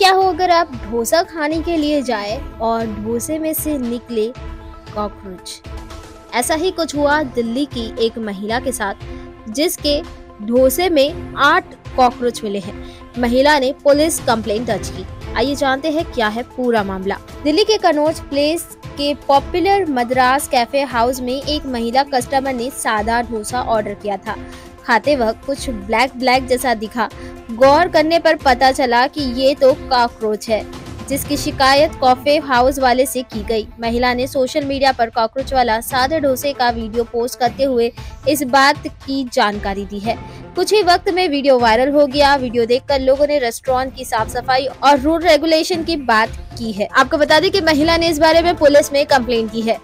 क्या हो अगर आप डोसा खाने के लिए जाए और डोसे में से निकले कॉकरोच? ऐसा ही कुछ हुआ दिल्ली की एक महिला के साथ, जिसके डोसे में आठ कॉकरोच मिले हैं। महिला ने पुलिस कंप्लेंट दर्ज की। आइए जानते हैं क्या है पूरा मामला। दिल्ली के कनौज प्लेस के पॉपुलर मद्रास कैफ़े हाउस में एक महिला कस्टमर ने सादा डोसा ऑर्डर किया था। खाते वक्त कुछ ब्लैक ब्लैक जैसा दिखा। गौर करने पर पता चला कि ये तो कॉकरोच है, जिसकी शिकायत कॉफे हाउस वाले से की गई। महिला ने सोशल मीडिया पर कॉकरोच वाला सादे डोसे का वीडियो पोस्ट करते हुए इस बात की जानकारी दी है। कुछ ही वक्त में वीडियो वायरल हो गया। वीडियो देखकर लोगों ने रेस्टोरेंट की साफ़ सफ़ाई और रूल रेगुलेशन की बात की है। आपको बता दें कि महिला ने इस बारे में पुलिस में कंप्लेन की है।